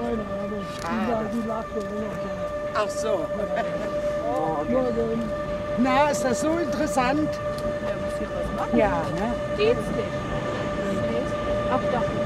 Keine Ahnung. Ah, Die, die lag so immer da. Ach so. Oh, okay. Morgen. Na, ist das so interessant? Ja, muss hier was machen. Ja, ne? Geht's nicht? Ach doch.